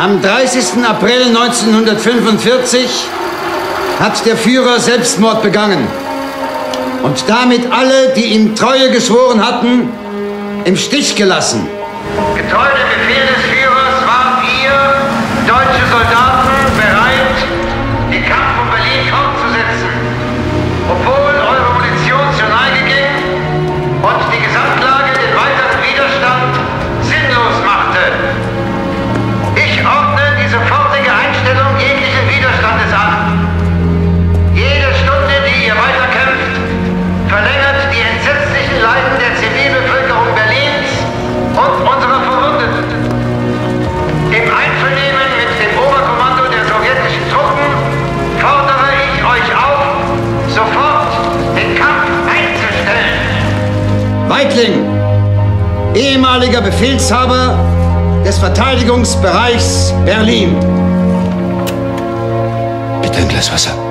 Am 30. April 1945 hat der Führer Selbstmord begangen und damit alle, die ihm Treue geschworen hatten, im Stich gelassen. Getreu Weitling, ehemaliger Befehlshaber des Verteidigungsbereichs Berlin. Bitte ein Glas Wasser.